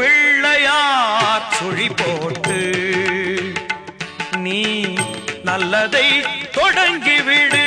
பிள்ளையார் சுழி போட்டு நீ நல்லதை தொடங்கிவிடு